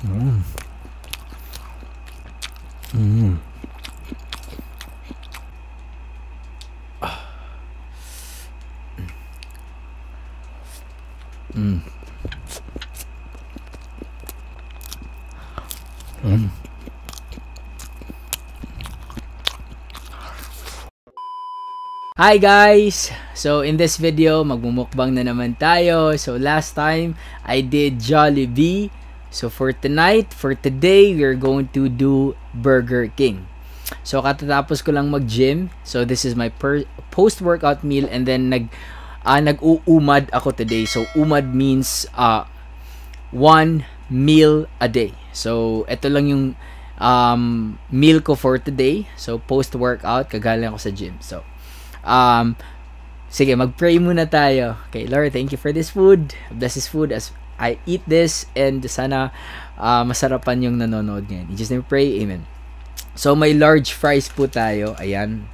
Mm. Mm. Mm. Mm. Hi guys! So in this video, magmumukbang na naman tayo. So last time, I did Jollibee. So for tonight, for today, we're going to do Burger King. So katatapos ko lang mag-gym. So this is my post-workout meal and then nag uh, nag-uumad ako today. So umad means uh, one meal a day. So ito lang yung um, meal ko for today. So post-workout, kagaling ako sa gym. So um, sige, mag-pray muna tayo. Okay, Lord, thank you for this food. Bless this food as I eat this and sana uh, masarapan yung nanonood ngayon. In Jesus name pray, amen. So, may large fries po tayo. Ayan.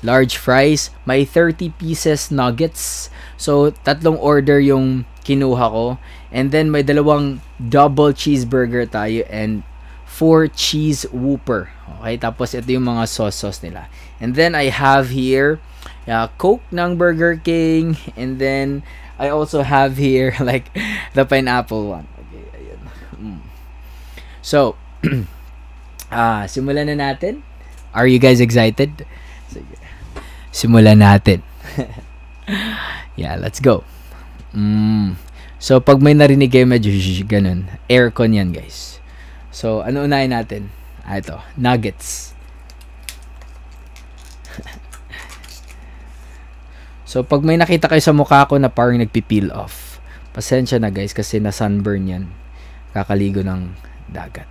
Large fries. May 30 pieces nuggets. So, tatlong order yung kinuha ko. And then, may dalawang double cheeseburger tayo and four cheese whooper. Okay, tapos ito yung mga sauce-sauce nila. And then, I have here uh, Coke ng Burger King. And then, I also have here like the pineapple one. Okay, ayun. Mm. So, ah, simulan na natin. Are you guys excited? Sige. Simulan natin. yeah, let's go. Mm. So, pag may narinig kayo medyo ganun, aircon yan, guys. So, ano unahin natin? Ah, ito, nuggets. So, pag may nakita kayo sa mukha ko na parang nagpipeel off, pasensya na guys kasi na sunburn yan. Kakaligo ng dagat.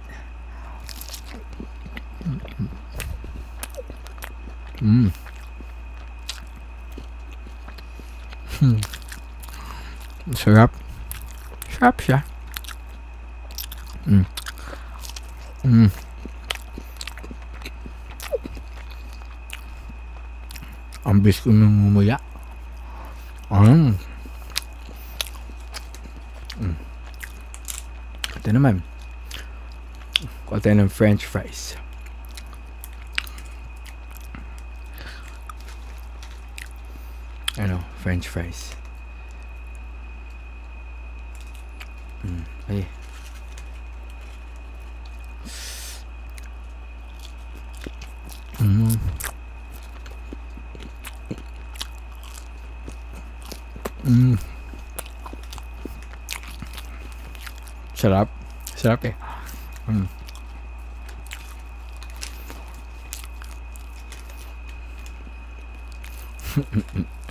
Mm. Hmm. Sarap. Sarap siya. Mm. Mm. Ang bis ko nung 음. 음. 그때는 그때는 프렌치 프라이스. I know, French fries. Sarap. Sarap eh. Mm.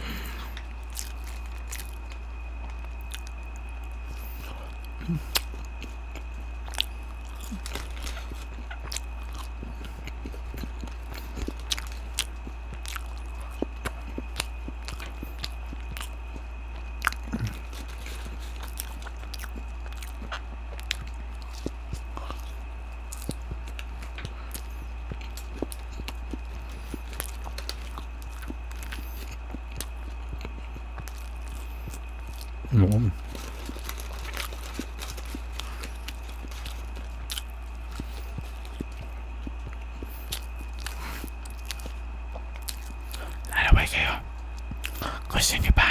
놈. 날아봐요. 고생해 봐.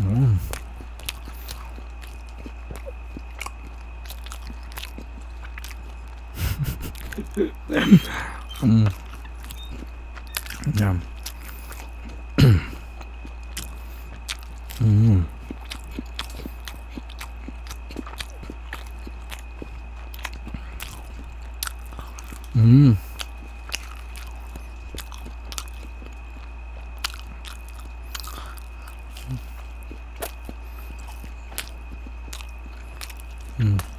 음. 음. 음. Mm.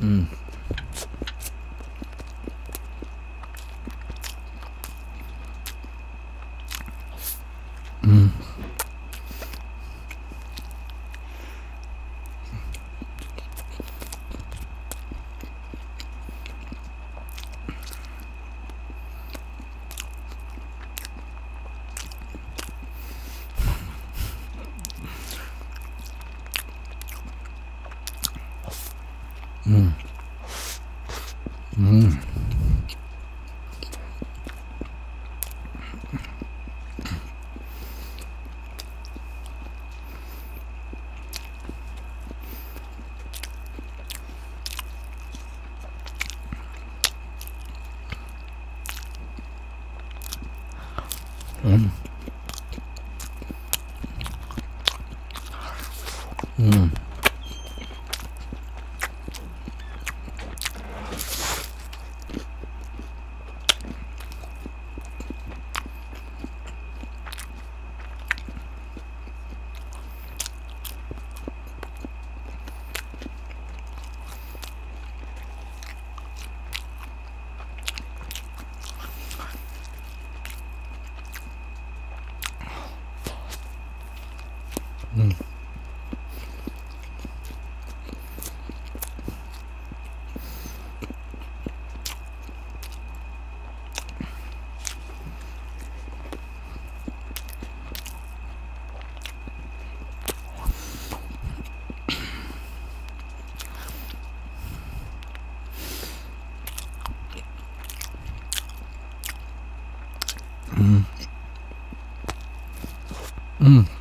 Mm. Mm. Mm. Mm. Mm. うんうん。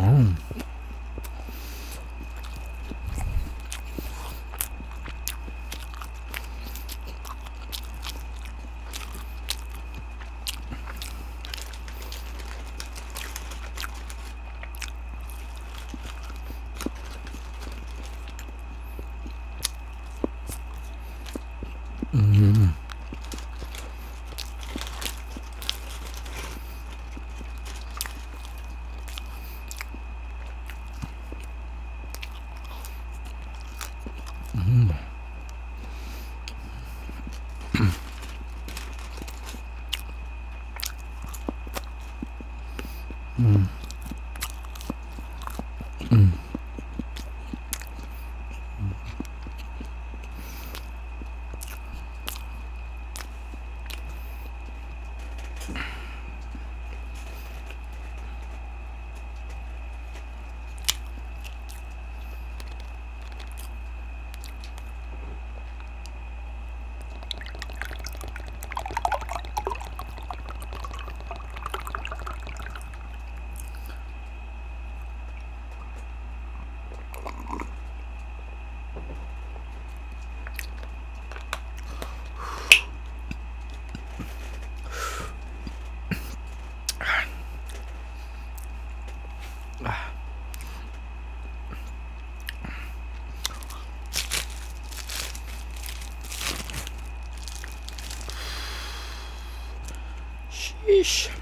Mm. Sheesh.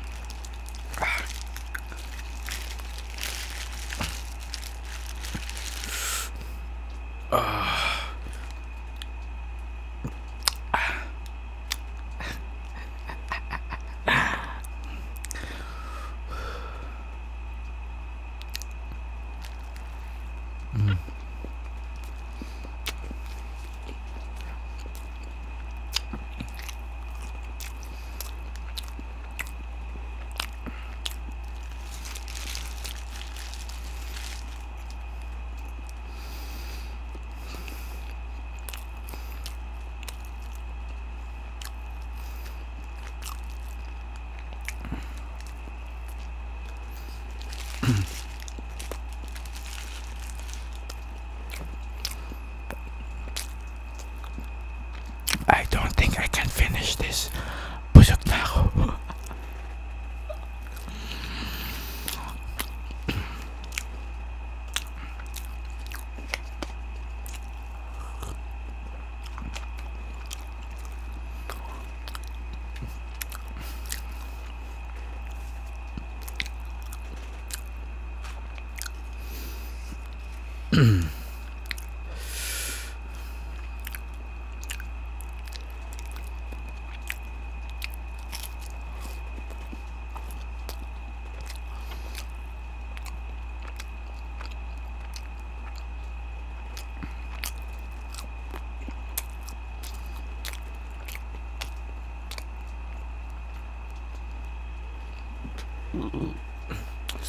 Mm-hmm.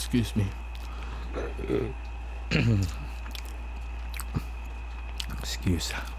Excuse me. excusa.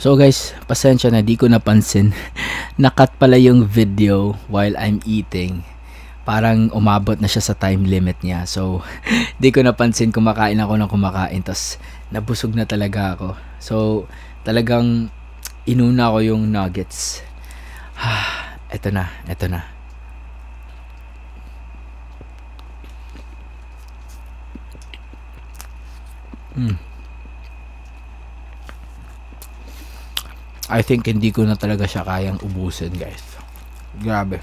So guys, pasensya na di ko napansin. Nakat pala yung video while I'm eating. Parang umabot na siya sa time limit niya. So, di ko napansin kumakain ako ng kumakain. Tapos, nabusog na talaga ako. So, talagang inuna ko yung nuggets. eto na, eto na. Mm. I think hindi ko na talaga siya kayang ubusin, guys. Grabe.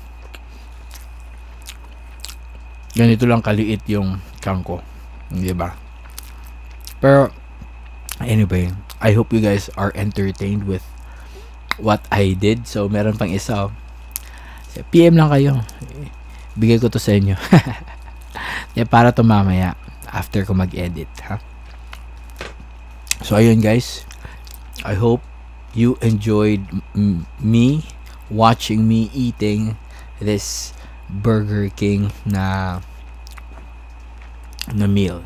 Ganito lang kaliit yung chunk ko. Di ba? Pero, anyway, I hope you guys are entertained with what I did. So, meron pang isa. PM lang kayo. Bigay ko to sa inyo. Eh, para to mamaya. After ko mag-edit, ha? So, ayun guys. I hope you enjoyed m- me watching me eating this Burger King na na meal.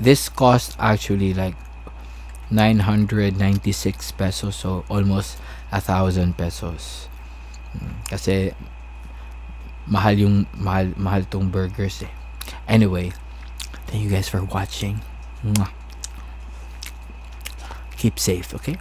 This cost actually like 996 pesos so almost a thousand pesos. Mm, Kasi mahal yung mahal mahal tong burgers eh. Anyway, thank you guys for watching. Keep safe, okay?